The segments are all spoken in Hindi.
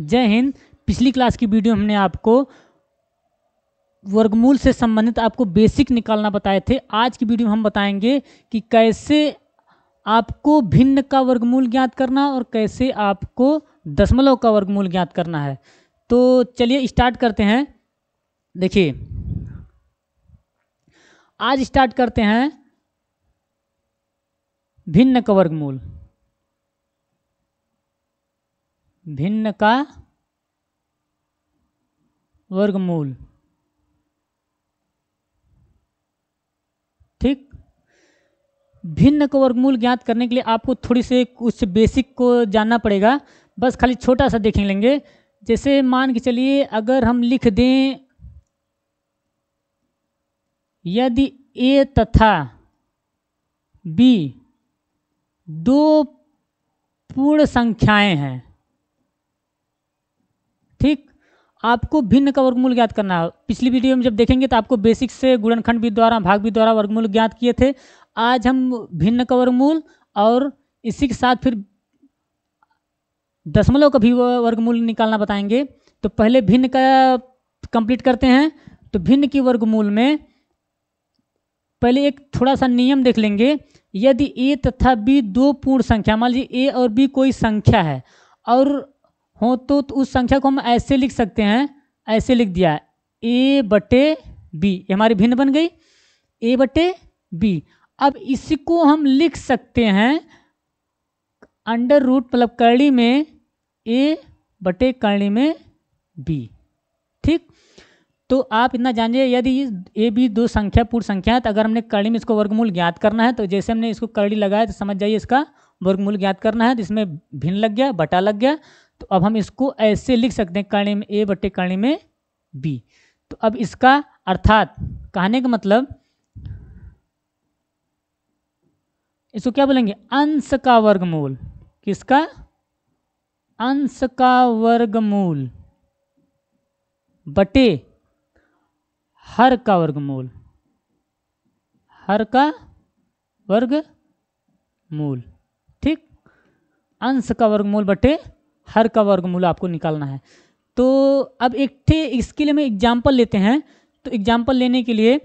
जय हिंद। पिछली क्लास की वीडियो हमने आपको वर्गमूल से संबंधित आपको बेसिक निकालना बताए थे। आज की वीडियो में हम बताएँगे कि कैसे आपको भिन्न का वर्गमूल ज्ञात करना और कैसे आपको दशमलव का वर्गमूल ज्ञात करना है। तो चलिए स्टार्ट करते हैं। देखिए, आज स्टार्ट करते हैं भिन्न का वर्गमूल। भिन्न का वर्गमूल। ठीक? भिन्न का वर्गमूल ज्ञात करने के लिए आपको थोड़ी से कुछ बेसिक को जानना पड़ेगा। बस खाली छोटा सा देख लेंगे। जैसे मान के चलिए, अगर हम लिख दें, यदि ए तथा बी दो पूर्ण संख्याएँ हैं ठीक? आपको भिन्न का वर्गमूल ज्ञात करना है। पिछली वीडियो में जब देखेंगे तो आपको बेसिक से गुणनखंड भी द्वारा, भाग भी द्वारा वर्गमूल ज्ञात किए थे। आज हम भिन्न का वर्गमूल और इसी के साथ फिर दशमलव का भी वर्गमूल निकालना बताएँगे। तो पहले भिन्न का कंप्लीट करते हैं। तो भिन्न की वर्गमूल में पहले एक थोड़ा सा नियम देख लेंगे। यदि ए तथा बी दो पूर्ण संख्या, मान लीजिए ए और बी कोई संख्या है, और हो तो, तो उस संख्या को हम ऐसे लिख सकते हैं ऐसे लिख दिया ए बटे बी हमारी भिन्न बन गई। ए बटे बी अब इसको हम लिख सकते हैं अंडर रूट मतलब कर्णी में ए बटे कर्णी में बी ठीक? तो आप इतना जानिए यदि ए बी दो संख्या पूर्ण संख्या है तो अगर हमने करणी में इसको वर्गमूल ज्ञात करना है तो जैसे हमने इसको करणी लगाया तो समझ जाइए इसका वर्गमूल ज्ञात करना है तो इसमें भिन्न लग गया बटा लग गया। तो अब हम इसको ऐसे लिख सकते हैं कर्णी में ए बटे कर्णी में बी। तो अब इसका अर्थात कहने का मतलब इसको क्या बोलेंगे? अंश का वर्गमूल। किसका? अंश का वर्गमूल। बटे हर का वर्गमूल। हर का वर्गमूल। ठीक? अंश का वर्गमूल बटे हर का वर्गमूल आपको निकालना है। तो अब एक थे, इसके लिए हम एग्ज़ाम्पल लेते हैं। तो एग्ज़ाम्पल लेने के लिए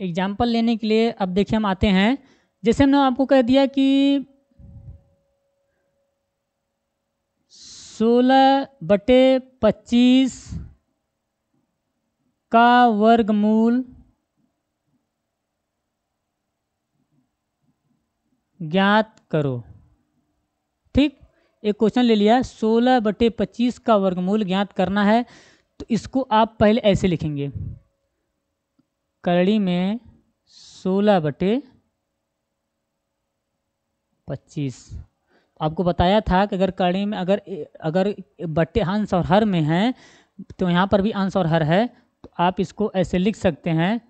एग्ज़ाम्पल लेने के लिए अब देखिए हम आते हैं। जैसे हमने आपको कह दिया कि सोलह बटे पच्चीस का वर्गमूल ज्ञात करो। ठीक? एक क्वेश्चन ले लिया। सोलह बटे पच्चीस का वर्गमूल ज्ञात करना है तो इसको आप पहले ऐसे लिखेंगे। करड़ी में सोलह बटे पच्चीस। आपको बताया था कि अगर करड़ी में, अगर अगर बटे अंश और हर में हैं तो यहाँ पर भी अंश और हर है तो आप इसको ऐसे लिख सकते हैं।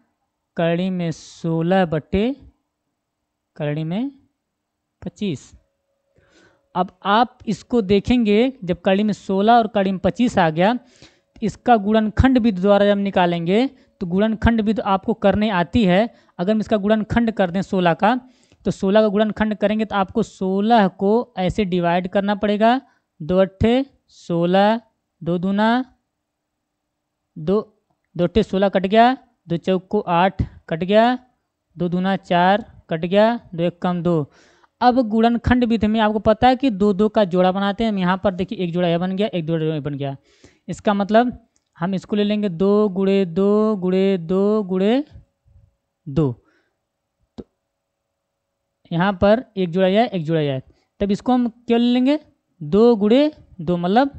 करड़ी में सोलह बटे, करड़ी में पच्चीस। अब आप इसको देखेंगे, जब कड़ी में सोलह और कड़ी में पच्चीस आ गया, इसका गुणनखंड विधि द्वारा जब निकालेंगे तो गुणनखंड विधि आपको करने आती है। अगर हम इसका गुणनखंड कर दें सोलह का तो सोलह का गुणनखंड करेंगे तो आपको सोलह को ऐसे डिवाइड करना पड़ेगा। दो अट्ठे, सोलह, दो दूना, दो दो अट्ठे सोलह कट गया, दो चौक को आठ कट गया, दो दूना चार कट गया, दो एक कम दो। अब गुणनखंड विधि में आपको पता है कि दो दो का जोड़ा बनाते हैं। हम यहाँ पर देखिए, एक जोड़ा यह बन गया, एक जोड़ा यह बन गया। इसका मतलब हम इसको ले लेंगे दो गुड़े दो गुड़े दो गुड़े दो। तो यहाँ पर एक जोड़ा यह, एक जोड़ा यह। तब इसको हम क्या ले लेंगे? दो गुड़े दो मतलब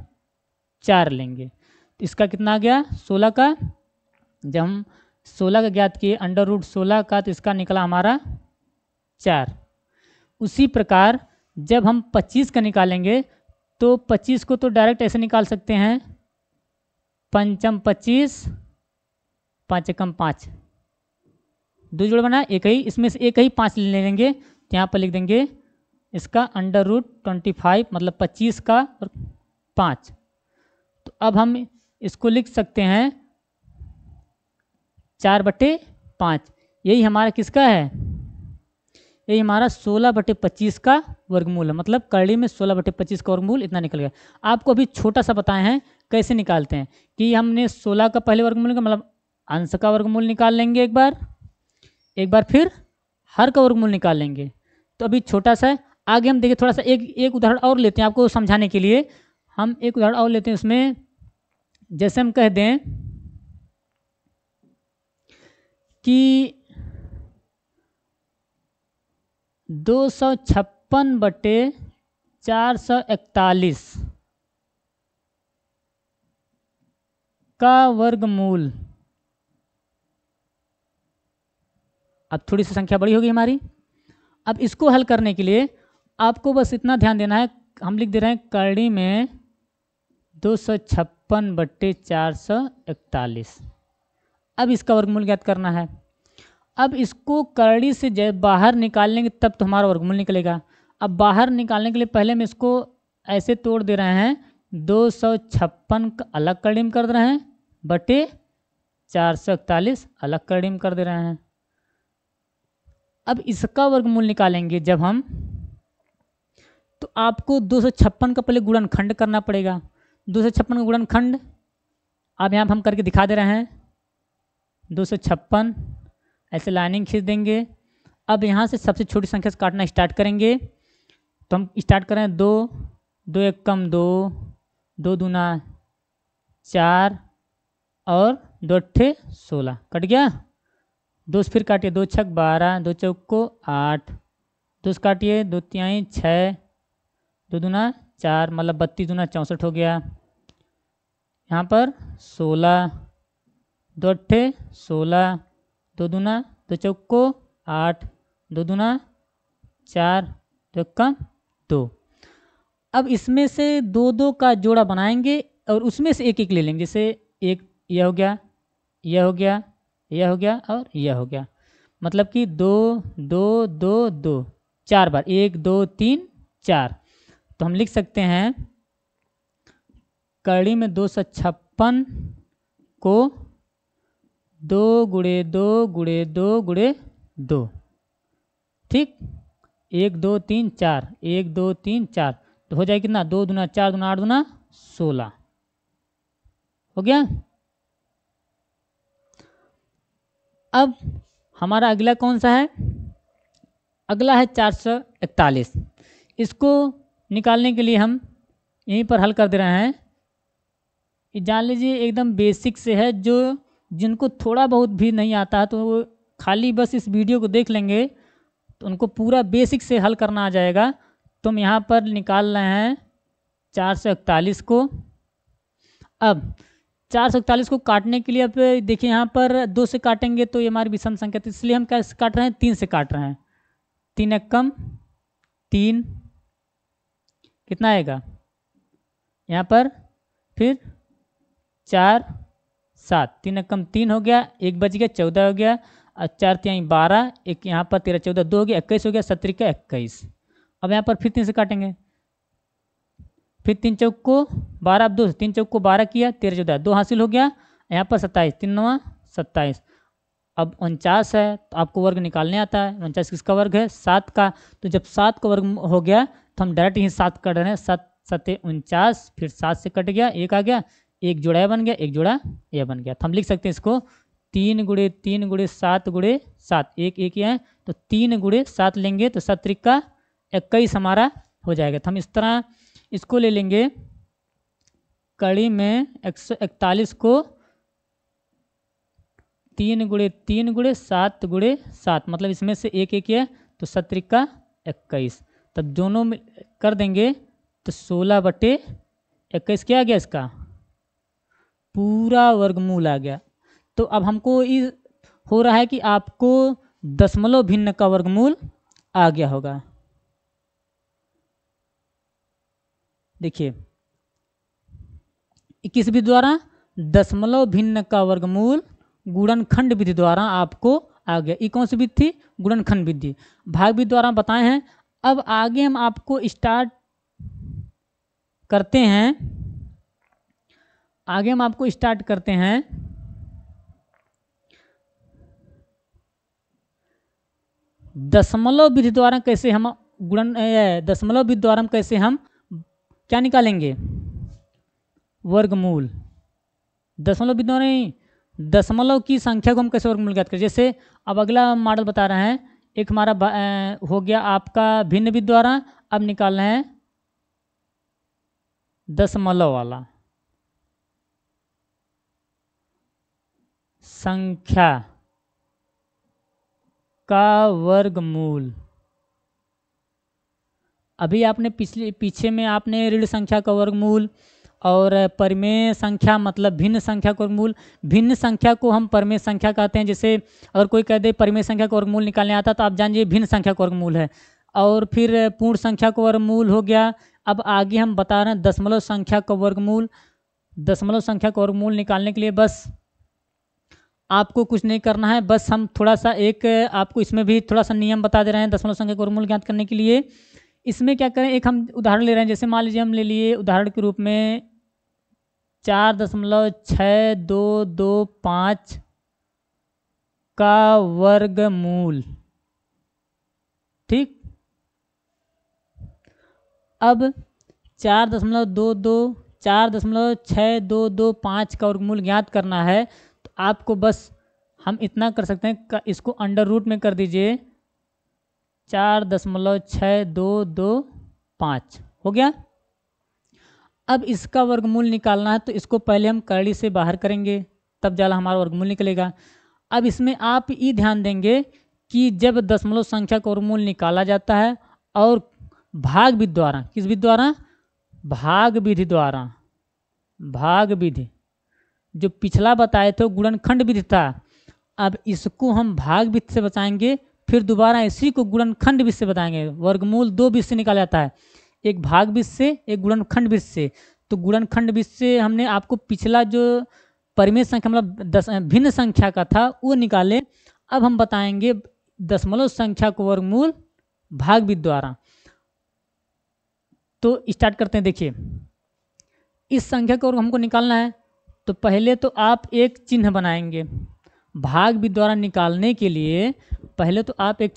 चार लेंगे। तो इसका कितना आ गया? सोलह का। जब हम सोलह का ज्ञात किए अंडर रूट सोलह का तो इसका निकला हमारा चार। उसी प्रकार जब हम 25 का निकालेंगे तो 25 को तो डायरेक्ट ऐसे निकाल सकते हैं। पंचम 25 पाँच एकम पाँच। दो जोड़ बना, एक ही, इसमें से एक ही पाँच ले लेंगे। तो यहाँ पर लिख देंगे, इसका अंडर रूट ट्वेंटी फाइव मतलब पच्चीस का और पाँच। तो अब हम इसको लिख सकते हैं, चार बटे पाँच। यही हमारा किसका है? ये हमारा सोलह बटे पच्चीस का वर्गमूल है। मतलब करड़ी में सोलह बटे पच्चीस का वर्गमूल इतना निकल गया। आपको अभी छोटा सा बताए हैं, कैसे निकालते हैं? कि हमने सोलह का पहले वर्गमूल का मतलब अंश का वर्गमूल निकाल लेंगे एक बार एक बार फिर हर का वर्गमूल निकाल लेंगे। तो अभी छोटा सा आगे हम देखिए थोड़ा सा एक एक उदाहरण और लेते हैं आपको समझाने के लिए। हम एक उदाहरण और लेते हैं उसमें, जैसे हम कह दें कि दो सौ छप्पन बटे चार सौ इकतालीस का वर्गमूल। अब थोड़ी सी संख्या बड़ी होगी हमारी। अब इसको हल करने के लिए आपको बस इतना ध्यान देना है, हम लिख दे रहे हैं करड़ी में दो सौ छप्पन बट्टे चार सौ इकतालीस। अब इसका वर्गमूल ज्ञात करना है। अब इसको करड़ी से जब बाहर निकाल लेंगे, तब तो हमारा वर्गमूल निकलेगा। अब बाहर निकालने के लिए पहले हम इसको ऐसे तोड़ दे रहे हैं, दो सौ छप्पन अलग करड़ी में कर दे रहे हैं, बटे चार सौ इकतालीस अलग करड़ी में कर दे रहे हैं। अब इसका वर्गमूल निकालेंगे जब हम तो आपको दो सौ छप्पन का पहले गुणनखंड करना पड़ेगा। दो सौ छप्पन का गुणनखंड, अब यहाँ हम करके दिखा दे रहे हैं, दो सौ छप्पन ऐसे लाइनिंग खींच देंगे। अब यहाँ से सबसे छोटी संख्या से काटना स्टार्ट करेंगे। तो हम स्टार्ट करें दो दो एक कम दो दो दूना चार और दो अट्ठे सोलह। कट गया? दो फिर काटिए, दो छक बारह, दो चौक आठ। दो काटिए, दो तिहाई छः दो दूना चार मतलब बत्तीस दूना चौंसठ हो गया। यहाँ पर सोलह, दो अट्ठे सोलह दो दूना, दो चौको, आठ, दो दूना, चार कम दो। अब इसमें से दो दो का जोड़ा बनाएँगे और उसमें से एक एक ले लेंगे। जैसे एक यह हो गया, यह हो गया, यह हो गया और यह हो गया। मतलब कि दो दो दो दो, चार बार। एक, दो, तीन, चार। तो हम लिख सकते हैं, कड़ी में दो सौ छप्पन को दो गुड़े दो गुड़े दो गुड़े दो। ठीक? एक, दो, तीन, चार। एक, दो, तीन, चार। तो हो जाए कितना? दो दुना चार दुना आठ दुना सोलह। हो गया? अब हमारा अगला कौन सा है? अगला है चार सौ इकतालीस। इसको निकालने के लिए हम यहीं पर हल कर दे रहे हैं। जान लीजिए, एकदम बेसिक से है जो जिनको थोड़ा बहुत भी नहीं आता तो वो खाली बस इस वीडियो को देख लेंगे तो उनको पूरा बेसिक से हल करना आ जाएगा। तो हम यहाँ पर निकाल रहे हैं चार सौ इकतालीस को। अब चार सौ इकतालीस को काटने के लिए अब देखिए यहाँ पर दो से काटेंगे तो ये हमारी विषम संख्या थी इसलिए हम कैसे काट रहे हैं? तीन से काट रहे हैं। तीन एक कम, तीन, कितना आएगा? यहाँ पर फिर चार सात। तीन कम तीन हो गया, एक बज गया, चौदह हो गया, और चार तीन बारह, एक यहाँ पर तेरह चौदह, दो हो गया, इक्कीस हो गया सत्रह का इक्कीस। अब यहाँ पर फिर तीन से काटेंगे। फिर तीन चौक को बारह दो तीन चौक को बारह किया, तेरह चौदह, दो हासिल हो गया, यहाँ पर सत्ताईस तीन नवा सत्ताईस। अब उनचास है तो आपको वर्ग निकालने आता है, उनचास किसका वर्ग है? सात का। तो जब सात का वर्ग हो गया तो हम डायरेक्ट ही सात कर रहे हैं, सात सत्य उनचास, फिर सात से कट गया, एक आ गया एक जोड़ा यह बन गया, एक जोड़ा यह बन गया। तो हम लिख सकते हैं इसको तीन गुड़े तीन गुड़े सात गुड़े सात। एक एक ही है तो तीन गुड़े सात लेंगे तो सात का इक्कीस हमारा हो जाएगा। तो हम इस तरह इसको ले लेंगे। कड़ी में एक सौ इकतालीस को तीन गुड़े तीन गुड़े सात गुड़े सात मतलब इसमें से एक एक है तो सत्र का इक्कीस। तब दोनों में कर देंगे तो सोलह बटे इक्कीस क्या आ गया इसका? पूरा वर्गमूल आ गया। तो अब हमको इस हो रहा है कि आपको दशमलव भिन्न का वर्गमूल आ गया होगा। देखिए किस विधि द्वारा दशमलव भिन्न का वर्गमूल गुणनखंड विधि द्वारा आपको आ गया। ये कौन सी विधि थी? गुणनखंड विधि। भाग विधि द्वारा बताए हैं, अब आगे हम आपको स्टार्ट करते हैं। आगे हम आपको स्टार्ट करते हैं। दशमलव विधि द्वारा कैसे हम गुणन दशमलव विधि द्वारा कैसे हम क्या निकालेंगे? वर्गमूल। दशमलव विधि द्वारा नहीं, दशमलव की संख्या को हम कैसे वर्गमूल ज्ञात करें? जैसे अब अगला मॉडल बता रहे हैं, एक हमारा हो गया आपका भिन्न विधि द्वारा अब निकालना है दशमलव वाला। संख्या का वर्गमूल। अभी आपने पिछले, पीछे में आपने ऋण संख्या का वर्गमूल और परिमेय संख्या मतलब भिन्न संख्या का वर्गमूल। भिन्न संख्या को हम परिमेय संख्या कहते हैं। जैसे अगर कोई कह दे परिमेय संख्या का वर्गमूल निकालने आता तो आप जान जानिए भिन्न संख्या का वर्गमूल है। और फिर पूर्ण संख्या का वर्गमूल हो गया। अब आगे हम बता रहे हैं दशमलव संख्या का वर्गमूल। दशमलव संख्या का वर्गमूल निकालने के लिए बस आपको कुछ नहीं करना है, बस हम थोड़ा सा एक, आपको इसमें भी थोड़ा सा नियम बता दे रहे हैं दशमलव संख्या का वर्गमूल ज्ञात करने के लिए। इसमें क्या करें, एक हम उदाहरण ले रहे हैं, जैसे मान लीजिए हम ले लिए उदाहरण के रूप में चार दशमलव छः दो दो पाँच का वर्गमूल। ठीक? अब चार दशमलव दो दो, चार दशमलव छः दो दो पाँच का वर्गमूल ज्ञात करना है आपको बस हम इतना कर सकते हैं इसको अंडर रूट में कर दीजिए चार दशमलव छः दो दो पाँच। हो गया? अब इसका वर्गमूल निकालना है तो इसको पहले हम कड़ी से बाहर करेंगे, तब जाला हमारा वर्गमूल निकलेगा। अब इसमें आप ये ध्यान देंगे कि जब दशमलव संख्या का वर्गमूल निकाला जाता है और भाग विधि द्वारा किस विधि द्वारा भाग विधि द्वारा। भाग विधि। जो पिछला बताए थे गुणनखंड विधि था। अब इसको हम भाग विधि से बचाएँगे, फिर दोबारा इसी को गुणनखंड विधि से बताएँगे। वर्गमूल दो विधि से निकाला जाता है। एक भाग विधि से, एक गुणनखंड विधि से। तो गुणनखंड विधि से हमने आपको पिछला जो परिमेय संख्या मतलब दस, भिन्न संख्या का था, वो निकाले। अब हम बताएँगे दशमलव संख्या को वर्गमूल भाग विधि द्वारा। तो स्टार्ट करते हैं, देखिए। इस संख्या को हमको निकालना है। तो पहले तो आप एक चिन्ह बनाएँगे, भाग भी द्वारा निकालने के लिए पहले तो आप एक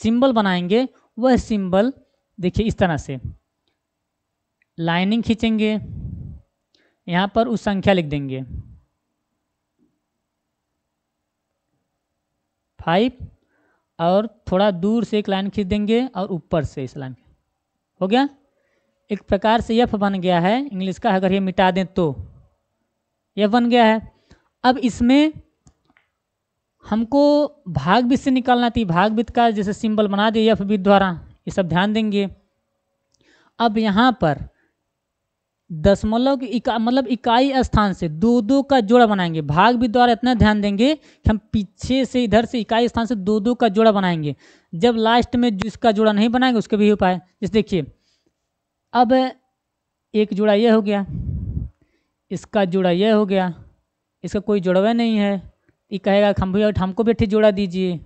सिंबल बनाएँगे, वह सिंबल देखिए इस तरह से। लाइनिंग खींचेंगे, यहाँ पर उस संख्या लिख देंगे। फाइव, और थोड़ा दूर से एक लाइन खींच देंगे और ऊपर से इस लाइन। हो गया? एक प्रकार से यफ बन गया है, इंग्लिश का, अगर ये मिटा दें तो। यह बन गया है। अब इसमें हमको भाग वित्त से निकालना थी। भाग वित्त का जैसे सिंबल बना दिया यफ वित्त द्वारा। ये सब ध्यान देंगे। अब यहाँ पर दशमलव इका मतलब इकाई स्थान से दो दो का जोड़ा बनाएँगे। भाग वित्त द्वारा इतना ध्यान देंगे कि हम पीछे से इधर से इकाई स्थान से दो दो का जोड़ा बनाएँगे। जब लास्ट में जिसका जोड़ा नहीं बनाएँगे, उसके भी उपाय जैसे देखिए, अब एक जोड़ा ये हो गया। इसका जोड़ा यह हो गया। इसका कोई जोड़वा नहीं है। ये कहेगा, हम भैया हमको भी जोड़ा दीजिए।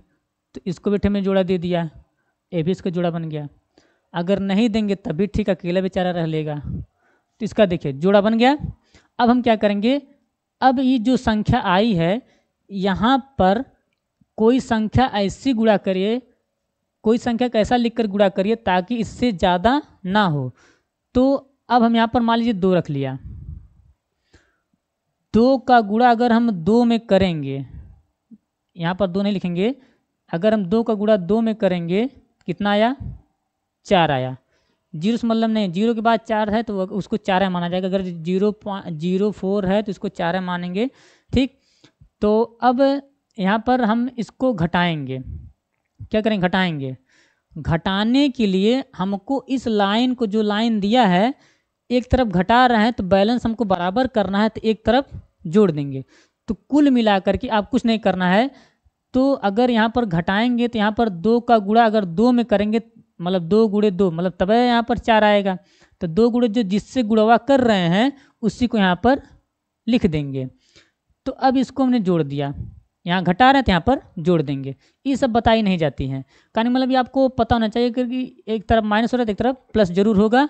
तो इसको भी में जोड़ा दे दिया। ये भी इसका जोड़ा बन गया। अगर नहीं देंगे तभी ठीक अकेला बेचारा रह लेगा। तो इसका देखिए, जोड़ा बन गया। अब हम क्या करेंगे? अब ये जो संख्या आई है, यहाँ पर कोई संख्या ऐसी गुड़ा करिए, कोई संख्या कैसा लिख कर गुड़ा करिए ताकि इससे ज़्यादा ना हो। तो अब हम यहाँ पर मान लीजिए दो रख लिया। दो का गुणा अगर हम दो में करेंगे, यहाँ पर दो नहीं लिखेंगे, अगर हम दो का गुणा दो में करेंगे, कितना आया? चार आया। ज़ीरो से मतलब नहीं, ज़ीरो के बाद चार है तो उसको चार है माना जाएगा। अगर ज़ीरो ज़ीरो फोर है तो इसको चार है मानेंगे, ठीक? तो अब यहाँ पर हम इसको घटाएँगे। क्या करेंगे घटाएँगे। घटाने के लिए हमको इस लाइन को जो लाइन दिया है, एक तरफ़ घटा रहे हैं तो बैलेंस हमको बराबर करना है तो एक तरफ़ जोड़ देंगे। तो कुल मिलाकर के आप कुछ नहीं करना है। तो अगर यहाँ पर घटाएँगे तो यहाँ पर दो का गुणा अगर दो में करेंगे मतलब दो गुड़े दो मतलब तब यहाँ पर चार आएगा। तो दो गुड़े जो जिससे गुड़वा कर रहे हैं, उसी को यहाँ पर लिख देंगे। तो अब इसको हमने जोड़ दिया। यहाँ घटा रहे हैं तो यहाँ पर जोड़ देंगे। ये सब बताई नहीं जाती हैं। कहानी मतलब ये आपको पता होना चाहिए क्योंकि एक तरफ़ माइनस हो रहा है एक तरफ़ प्लस ज़रूर होगा।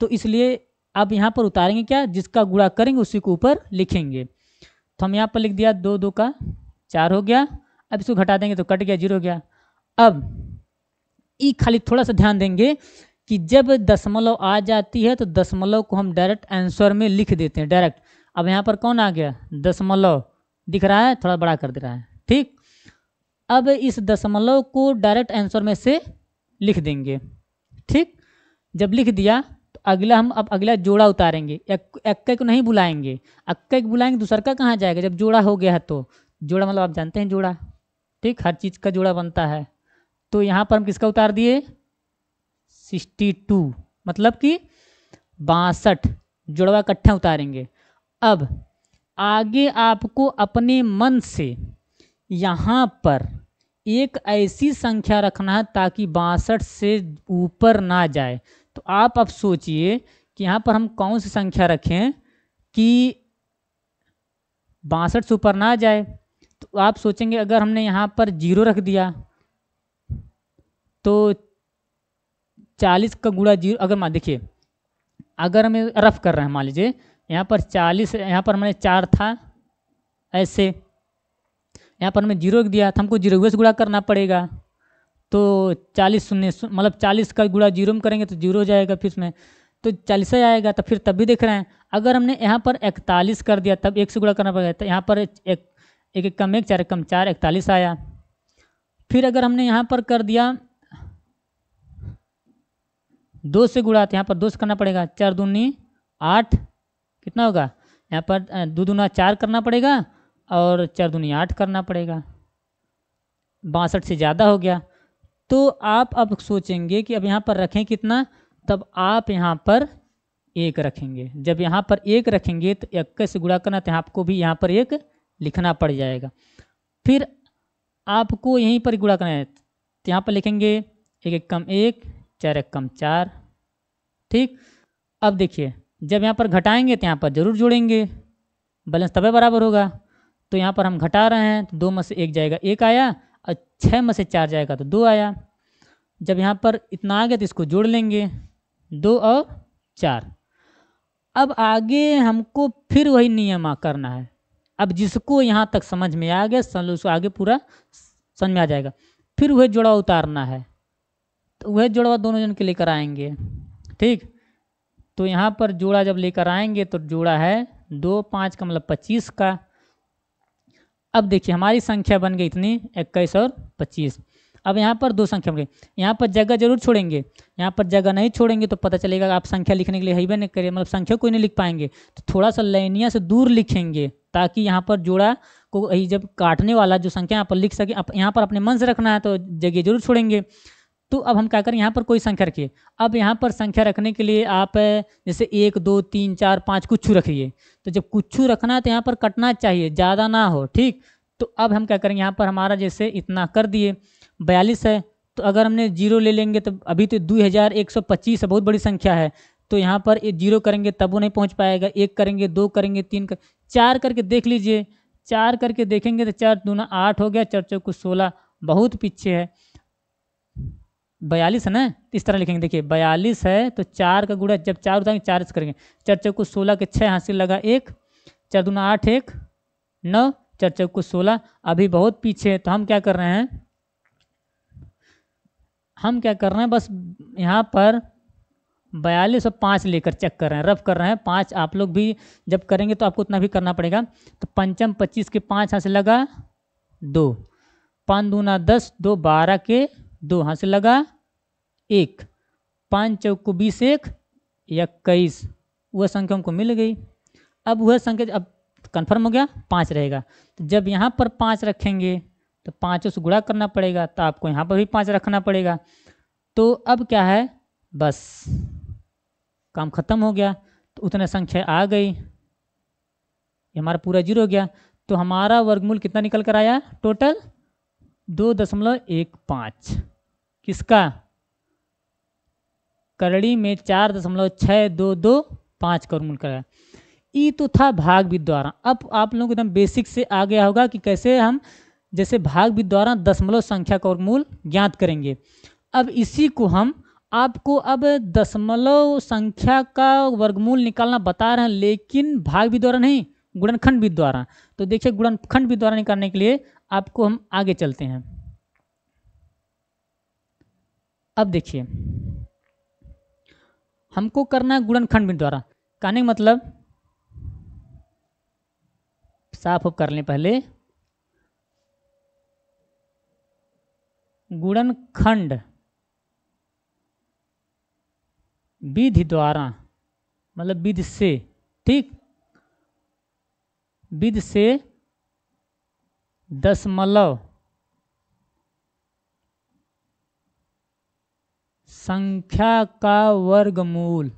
तो इसलिए आप यहाँ पर उतारेंगे क्या? जिसका गुड़ा करेंगे, उसी को ऊपर लिखेंगे। तो हम यहाँ पर लिख दिया दो दो का चार हो गया। अब इसको घटा देंगे तो कट गया, ज़ीरो हो गया। अब ई खाली थोड़ा सा ध्यान देंगे कि जब दशमलव आ जाती है तो दशमलव को हम डायरेक्ट आंसर में लिख देते हैं, डायरेक्ट। अब यहाँ पर कौन आ गया? दशमलव दिख रहा है, थोड़ा बड़ा कर दे रहा है। ठीक? अब इस दशमलव को डायरेक्ट आंसर में से लिख देंगे। ठीक? जब लिख दिया अगला हम अब अगला जोड़ा उतारेंगे। एक एक्के को नहीं बुलाएँगे। अक्के को बुलाएँगे दूसर का कहाँ जाएगा? जब जोड़ा हो गया है तो। जोड़ा मतलब आप जानते हैं जोड़ा। ठीक, हर चीज़ का जोड़ा बनता है। तो यहाँ पर हम किसका उतार दिए? Sixty two. मतलब कि बासठ जुड़वा इकट्ठा उतारेंगे। अब आगे आपको अपने मन से यहाँ पर एक ऐसी संख्या रखना है ताकि बासठ से ऊपर ना जाए। तो आप अब सोचिए कि यहाँ पर हम कौन सी संख्या रखें कि बासठ से ऊपर ना जाए। तो आप सोचेंगे, अगर हमने यहाँ पर ज़ीरो रख दिया तो चालीस का गुड़ा ज़ीरो, अगर मान, देखिए, अगर हमें रफ कर रहे हैं, मान लीजिए, यहाँ पर चालीस, यहाँ पर हमने चार था, ऐसे, यहाँ पर हमें ज़ीरो रख दिया तो हमको ज़ीरो से गुड़ा करना पड़ेगा। तो चालीस शून्य मतलब चालीस का गुड़ा ज़ीरो में करेंगे तो ज़ीरो जाएगा फिर इसमें तो चालीस ही आएगा तो फिर तब भी देख रहे हैं। अगर हमने यहाँ पर इकतालीस कर दिया तब एक से गुड़ा करना पड़ेगा। तो यहाँ पर एक एक, एक कम एक चार एक कम चार इकतालीस आया। फिर अगर हमने यहाँ पर कर दिया दो से गुड़ा तो यहाँ पर दो से करना पड़ेगा। चार दूनी आठ कितना होगा? यहाँ पर दो दूना चार करना पड़ेगा और चार दूनी आठ करना पड़ेगा। बासठ से ज़्यादा हो गया। तो आप अब सोचेंगे कि अब यहाँ पर रखें कितना? तब आप यहाँ पर एक रखेंगे। जब यहाँ पर एक रखेंगे तो इक्कीस से गुड़ा करना तो आपको भी यहाँ पर एक लिखना पड़ जाएगा। फिर आपको यहीं पर गुड़ा करना है। तो यहाँ पर लिखेंगे एक एक कम एक, चार एक कम चार। ठीक? अब देखिए, जब यहाँ पर घटाएँगे तो यहाँ पर ज़रूर जोड़ेंगे। बैलेंस तबे बराबर होगा। तो यहाँ पर हम घटा रहे हैं तो दो में से एक जाएगा। एक आया और छः में से चार जाएगा तो दो आया। जब यहाँ पर इतना आ गया तो इसको जोड़ लेंगे। दो और चार। अब आगे हमको फिर वही नियम करना है। अब जिसको यहाँ तक समझ में आ गया सन उसको आगे पूरा समझ में आ जाएगा। फिर वह जोड़ा उतारना है। तो वह जोड़ा दोनों जन के लेकर आएँगे। ठीक? तो यहाँ पर जोड़ा जब लेकर आएँगे तो जोड़ा है दो पाँच का मतलब पच्चीस का। अब देखिए, हमारी संख्या बन गई इतनी, इक्कीस और पच्चीस। अब यहाँ पर दो संख्या बन गई। यहाँ पर जगह ज़रूर छोड़ेंगे। यहाँ पर जगह नहीं छोड़ेंगे तो पता चलेगा आप संख्या लिखने के लिए हईबे नहीं करिए मतलब संख्या कोई नहीं लिख पाएँगे। तो थोड़ा सा लाइनिया से दूर लिखेंगे ताकि यहाँ पर जोड़ा को जब काटने वाला जो संख्या यहाँ पर लिख सके यहाँ पर अपने मन से रखना है तो जगह ज़रूर छोड़ेंगे। तो अब हम क्या करें? यहाँ पर कोई संख्या रखिए। अब यहाँ पर संख्या रखने के लिए आप, जैसे एक, दो, तीन, चार, पाँच कुछ रखिए। तो जब कुछ रखना है तो यहाँ पर कटना चाहिए, ज़्यादा ना हो, ठीक? तो अब हम क्या करेंगे? यहाँ पर हमारा जैसे इतना कर दिए, बयालीस है। तो अगर हमने ज़ीरो ले लेंगे तो अभी तो दो हज़ार एक सौ पच्चीस बहुत बड़ी संख्या है। तो यहाँ पर ज़ीरो करेंगे तब वो नहीं पहुँच पाएगा। एक करेंगे, दो करेंगे, तीन कर चार करके देख लीजिए। चार करके देखेंगे तो चार दूना आठ हो गया, चार चौक सोलह, बहुत पीछे है। बयालीस है ना? इस तरह लिखेंगे, देखिए, बयालीस है तो चार का गुड़ा जब चार उतारेंगे चार से करेंगे। चार चौक सोलह के छः हासिल लगा एक, चार दूना आठ एक, नौ चार चौक सोलह। अभी बहुत पीछे है तो हम क्या कर रहे हैं? हम क्या कर रहे हैं? बस यहाँ पर बयालीस और पाँच लेकर चेक कर रहे हैं, रफ कर रहे हैं। पाँच आप लोग भी जब करेंगे तो आपको उतना भी करना पड़ेगा। तो पंचम पच्चीस के पाँच हाथ से लगा दो, पाँच दूना दस, दो बारह के दो हाथ से लगा, एक। पाँच चौको बीस, एक इक्कीस। वह संख्या हमको मिल गई। अब वह संख्या अब कन्फर्म हो गया, पाँच रहेगा। तो जब यहाँ पर पाँच रखेंगे तो पाँचों से गुणा करना पड़ेगा तो आपको यहाँ पर भी पाँच रखना पड़ेगा। तो अब क्या है? बस। काम ख़त्म हो गया तो उतने संख्या आ गई। हमारा पूरा ज़ीरो हो गया। तो हमारा वर्गमूल कितना निकल कर आया? टोटल दो दशमलव एक पाँच। किसका? करड़ी में चार दशमलव छः दो दो पाँच का कराया ई तो था भाग विद द्वारा अब आप लोगों को एकदम बेसिक से आ गया होगा कि कैसे हम जैसे भाग विद द्वारा दशमलव संख्या का वर्गमूल ज्ञात करेंगे। अब इसी को हम आपको अब दशमलव संख्या का वर्गमूल निकालना बता रहे हैं, लेकिन भाग विद द्वारा नहीं, गुणनखंड विद द्वारा तो देखिए, गुणनखंड विद द्वारा निकालने के लिए आपको हम आगे चलते हैं। अब देखिए, हमको करना है गुणनखंड द्वारा। कहने का मतलब साफ़ ऑफ़ कर लें पहले। गुणनखंड विधि द्वारा मतलब विधि से, ठीक? विधि से दशमलव। संख्या का वर्गमूल।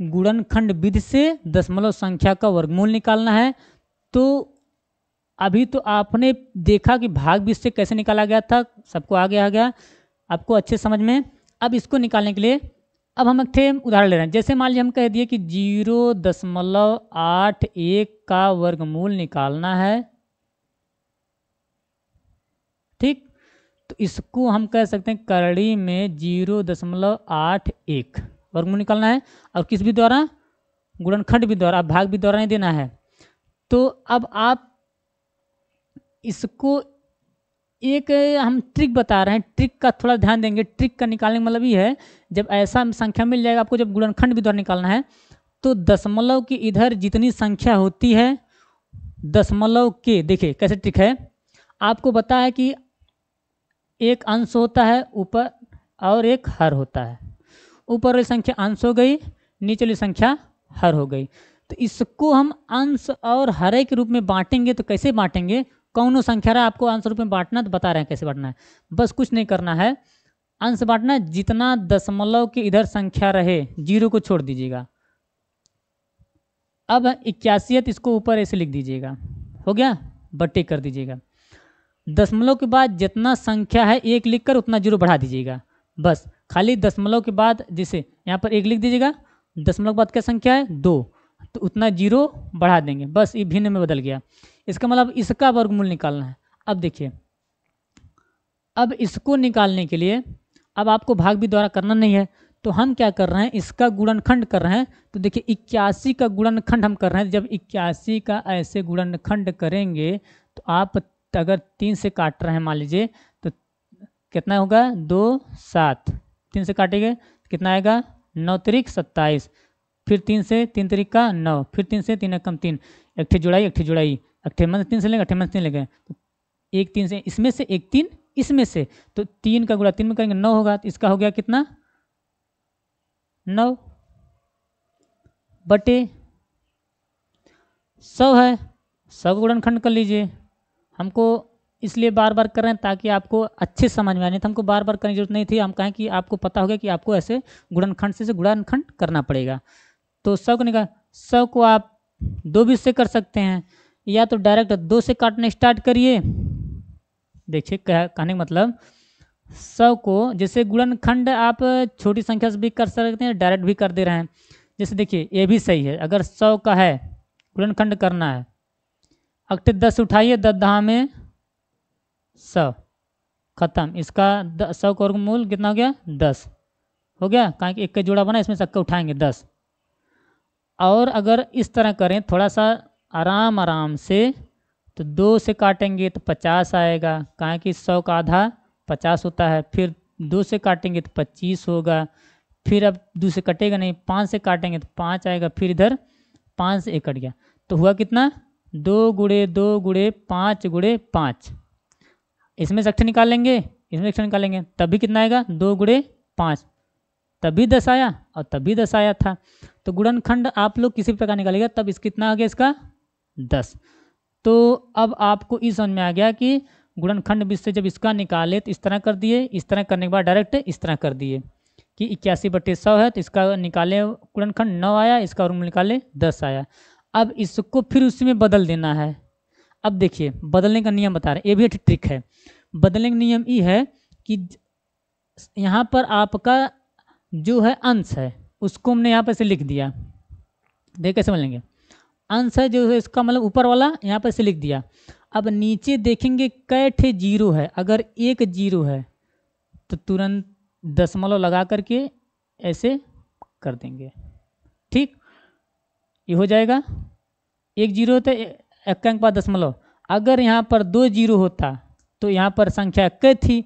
गुणनखंड विधि से दशमलव संख्या का वर्गमूल निकालना है। तो अभी तो आपने देखा कि भाग बीस से कैसे निकाला गया था, सबको आगे आ गया। आपको अच्छे समझ में। अब इसको निकालने के लिए अब हम एक थे उदाहरण ले रहे हैं। जैसे मान लीजिए हम कह दिए कि ज़ीरो दशमलव आठ एक का वर्गमूल निकालना है, ठीक? तो इसको हम कह सकते हैं करड़ी में ज़ीरो दशमलव आठ एक वर्गमूल निकालना है। और किस भी द्वारा? गुणनखंड भी द्वारा, भाग भी द्वारा नहीं देना है। तो अब आप इसको एक, हम ट्रिक बता रहे हैं ट्रिक का थोड़ा ध्यान देंगे। ट्रिक का निकालने का मतलब ये है, जब ऐसा संख्या मिल जाएगा आपको, जब गुणनखंड भी द्वारा निकालना है तो दशमलव की इधर जितनी संख्या होती है, दशमलव के, देखिए कैसे ट्रिक है। आपको पता है कि एक अंश होता है, ऊपर और एक हर होता है। ऊपर वाली संख्या अंश हो गई, नीचे वाली संख्या हर हो गई। तो इसको हम अंश और हरे के रूप में बांटेंगे तो कैसे बांटेंगे? कौन संख्या रहा, आपको अंश रूप में बांटना तो बता रहे हैं कैसे बांटना है। बस कुछ नहीं करना है। अंश बांटना जितना दशमलव के इधर संख्या रहे, ज़ीरो को छोड़ दीजिएगा। अब इक्यासीत इसको ऊपर ऐसे लिख दीजिएगा। हो गया? बट्टे कर दीजिएगा। दशमलव के बाद जितना संख्या है, एक लिख कर उतना ज़ीरो बढ़ा दीजिएगा। बस, खाली दशमलव के बाद जैसे यहाँ पर एक लिख दीजिएगा, दशमलव के बाद क्या संख्या है? दो। तो उतना ज़ीरो बढ़ा देंगे। बस, ये भिन्न में बदल गया। इसका मतलब इसका वर्गमूल निकालना है। अब देखिए, अब इसको निकालने के लिए अब आपको भाग भी द्वारा करना नहीं है तो हम क्या कर रहे हैं, इसका गुणनखंड कर रहे हैं। तो देखिए, इक्यासी का गुणनखंड हम कर रहे हैं। जब इक्यासी का ऐसे गुणनखंड करेंगे तो आप अगर तीन से काट रहे हैं, मान लीजिए तो कितना होगा? दो, सात। तीन से काटेंगे कितना आएगा? नौ तरीक सत्ताईस। फिर तीन से तीन तरीक का नौ। फिर तीन से तीन कम तीन। एक जुड़ाई एक जुड़ाई। अट्ठे तीन से लेंगे अट्ठे तीन लेंगे। तो एक तीन से इसमें से एक तीन इसमें से। तो तीन का गुड़ा तीन में करेंगे नौ होगा तो इसका हो गया कितना? नौ। बटे सौ है सौ गुणनखंड कर लीजिए। हमको इसलिए बार बार कर रहे हैं ताकि आपको अच्छे समझ में आने तो हमको बार बार करने की ज़रूरत नहीं थी। हम कहें कि आपको पता हो गया कि आपको ऐसे गुणनखंड से, से गुणनखंड करना पड़ेगा। तो सौ को निकाल सौ को आप दो बीस से कर सकते हैं। या तो डायरेक्ट दो से काटना स्टार्ट करिए। देखिए कह, कहने का मतलब सौ को जैसे गुणनखंड आप छोटी संख्या से भी कर सकते हैं डायरेक्ट भी कर दे रहे हैं। जैसे देखिए ये भी सही है। अगर सौ का है गुणनखंड करना है अगटे दस उठाइए दस दहा में सौ खत्म। इसका सौ का मूल कितना हो गया? दस। हो गया? कहाँ एक का जोड़ा बना इसमें सबका उठाएँगे दस। और अगर इस तरह करें थोड़ा सा आराम आराम से तो दो से काटेंगे तो पचास आएगा। कहाँ कि सौ का आधा पचास होता है, फिर दो से काटेंगे तो पच्चीस होगा। फिर अब दो से कटेगा नहीं, पाँच से काटेंगे तो पाँच आएगा, फिर इधर पाँच से एक कट गया। तो हुआ कितना? दो गुड़े दो गुड़े, पाँच गुड़े, पाँच। इसमें से अक्षर निकाल लेंगे इसमें अक्षर निकालेंगे, तभी कितना आएगा? दो गुड़े, पाँच। तभी दस आया और तभी दस आया था। तो गुणनखंड आप लोग किसी प्रकार निकालेगा, तब इस कितना आ गया इसका? दस। तो अब आपको इस समझ में आ गया कि गुणनखंड बीस से जब इसका निकाले तो इस तरह कर दिए, इस तरह करने के बाद डायरेक्ट इस तरह कर दिए कि इक्यासी बटे सौ है तो इसका निकाले गुणनखंड नौ आया, इसका और निकाले दस आया। अब इसको फिर उसमें बदल देना है। अब देखिए, बदलने का नियम बता रहे ये भी एक ट्रिक है। बदलने का नियम ये है कि यहाँ पर आपका जो है अंश है, उसको हमने यहाँ पर से लिख दिया। देख कैसे बोलेंगे अंश है जो है इसका मतलब ऊपर वाला यहाँ पर से लिख दिया। अब नीचे देखेंगे कै ज़ीरो है। अगर एक ज़ीरो है तो तुरंत दशमलव लगा करके ऐसे कर देंगे। ठीक? ये हो जाएगा। एक ज़ीरो होता है एक के बाद दशमलव। अगर यहाँ पर दो ज़ीरो होता तो यहाँ पर संख्या क थी।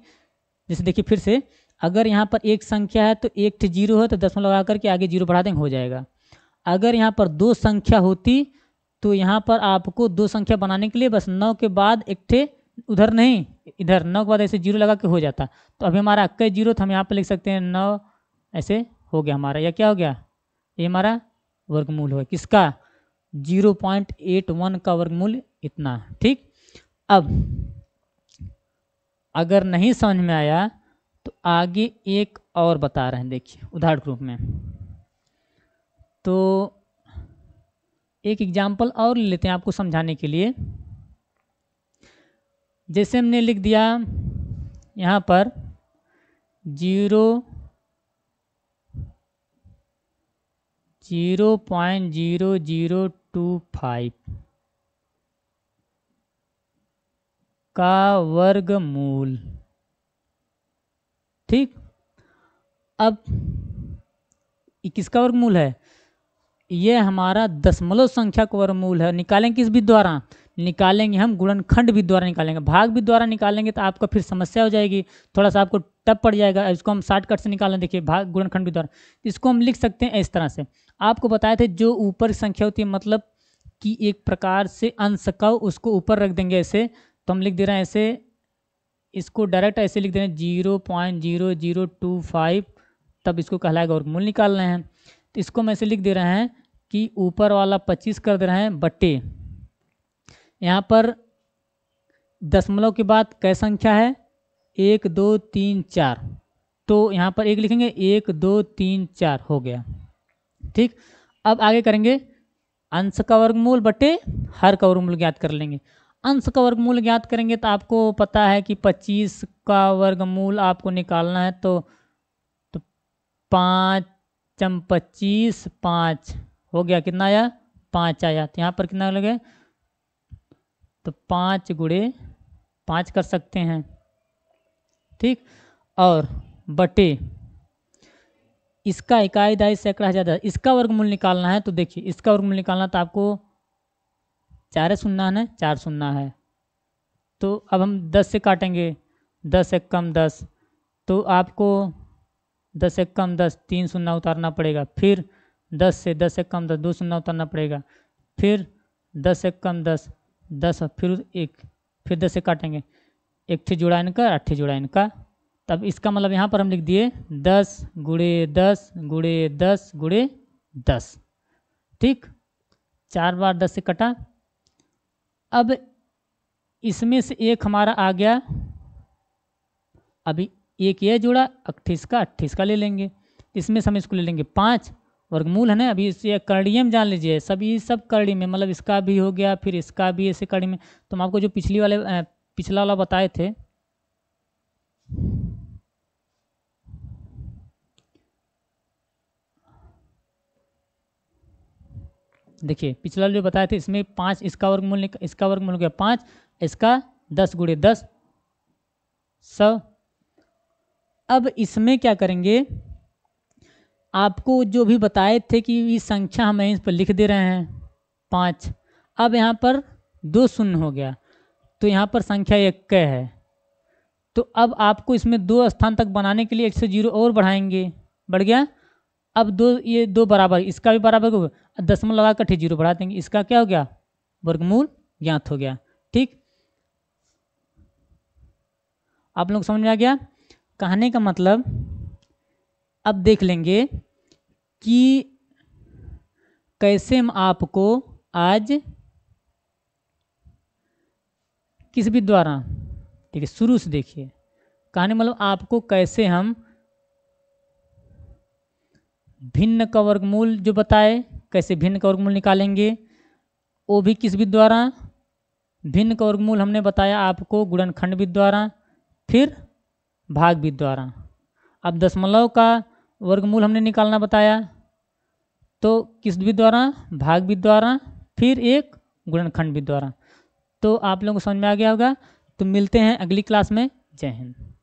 जैसे देखिए फिर से, अगर यहाँ पर एक संख्या है तो एक ज़ीरो है तो दसमलव लगा करके आगे ज़ीरो बढ़ा देंगे, हो जाएगा। अगर यहाँ पर दो संख्या होती तो यहाँ पर आपको दो संख्या बनाने के लिए बस नौ के बाद एक थे उधर नहीं, इधर नौ के बाद ऐसे ज़ीरो लगा के हो जाता। तो अभी हमारा अक्का ज़ीरो तो हम यहाँ पर लिख सकते हैं नौ, ऐसे हो गया हमारा। या क्या हो गया? ये हमारा वर्गमूल हो किसका? ज़ीरो पॉइंट एट वन का वर्गमूल इतना। ठीक? अब, अगर नहीं समझ में आया तो आगे एक और बता रहे हैं। देखिए, उदाहरण रूप में। तो एक एग्ज़ाम्पल और लेते हैं आपको समझाने के लिए। जैसे हमने लिख दिया यहाँ पर zero zero point zero zero two five का वर्गमूल। ठीक? अब किसका वर्गमूल है? ये हमारा दशमलव संख्या का वर्गमूल है। निकालेंगे किस विधि द्वारा? निकालेंगे हम, गुणनखंड विधि द्वारा निकालेंगे। भाग विधि द्वारा निकालेंगे तो आपका फिर समस्या हो जाएगी। थोड़ा सा आपको टप पड़ जाएगा, इसको हम शॉर्टकट से निकालें। देखिए, भाग, गुणनखंड विधि द्वारा। इसको हम लिख सकते हैं इस तरह से। आपको बताए थे जो ऊपर संख्या होती है मतलब कि एक प्रकार से अंश का उसको ऊपर रख देंगे ऐसे। तो हम लिख दे रहे हैं ऐसे। इसको डायरेक्ट ऐसे लिख दे रहे हैं zero point zero zero two five तब इसको कहलाएगा और मूल निकाल रहे हैं। तो इसको हम ऐसे लिख दे रहे हैं कि ऊपर वाला पच्चीस कर दे रहे हैं बट्टे। यहाँ पर दशमलव के बाद कै संख्या है? एक, दो, तीन, चार। तो यहाँ पर एक लिखेंगे, एक, दो, तीन, चार हो गया। ठीक? अब आगे करेंगे। अंश का वर्गमूल बटे हर का वर्गमूल ज्ञात कर लेंगे। अंश का वर्गमूल ज्ञात करेंगे तो आपको पता है कि 25 का वर्गमूल आपको निकालना है तो तो पाँच चम पच्चीस, पाँच। हो गया कितना आया? पाँच आया। तो यहाँ पर कितना लगे तो पाँच गुड़े पाँच कर सकते हैं। ठीक? और बटे, इसका इकाई दाई सैकड़ा ज़्यादा इसका वर्गमूल निकालना है तो देखिए, इसका वर्गमूल निकालना तो आपको चार सुनना है चार सुनना है। तो अब हम दस से काटेंगे। दस एक कम दस। तो आपको दस एक कम दस, तीन शून्य उतारना पड़ेगा। फिर दस से दस से कम दस, दो से नौ उतरना पड़ेगा। फिर दस से कम दस दस फिर एक, फिर दस से काटेंगे। एक ठे जुड़ा इनका अट्ठे जुड़ा इनका। तब इसका मतलब यहाँ पर हम लिख दिए दस गुड़े दस गुड़े दस गुड़े दस। ठीक? चार बार दस से कटा। अब इसमें से एक हमारा आ गया। अभी एक ये जुड़ा अट्ठीस का अट्ठीस का ले लेंगे। इसमें से हम इसको ले लेंगे पाँच। वर्गमूल है ना, अभी इसे करड़िए में जान लीजिए। सभी, सब करड़ी में मतलब इसका भी हो गया, फिर इसका भी ऐसे करड़ी में तो हम आपको जो पिछली वाले पिछला वाला बताए थे। देखिए, पिछला जो बताए थे, इसमें पाँच, इसका वर्गमूल इसका वर्गमूल हो गया पाँच, इसका दस गुड़े दस, सौ। अब इसमें क्या करेंगे? आपको जो भी बताए थे कि ये संख्या हम इस पर लिख दे रहे हैं, पाँच। अब यहाँ पर दो शून्य हो गया तो यहाँ पर संख्या एक है। तो अब आपको इसमें दो स्थान तक बनाने के लिए एक से ज़ीरो और बढ़ाएँगे। बढ़ गया? अब दो, ये दो बराबर, इसका भी बराबर हो गया दसमलव लगा कर ठीक ज़ीरो बढ़ा देंगे। इसका क्या हो गया? वर्गमूल ज्ञात हो गया। ठीक? आप लोग समझ में आ गया? कहने का मतलब अब देख लेंगे कि कैसे हम आपको आज किस भी द्वारा ठीक है शुरू से देखिए, कहने मतलब आपको कैसे हम भिन्न का वर्गमूल जो बताए, कैसे भिन्न का वर्गमूल निकालेंगे, वो भी किस विधि द्वारा, भिन्न का वर्गमूल हमने बताया आपको गुणनखंड विधि द्वारा, फिर भाग विधि द्वारा। अब दशमलव का वर्गमूल हमने निकालना बताया। तो किस भी द्वारा? भाग विधि द्वारा, फिर एक गुणनखंड भी द्वारा। तो आप लोगों को समझ में आ गया होगा। तो मिलते हैं अगली क्लास में। जय हिंद।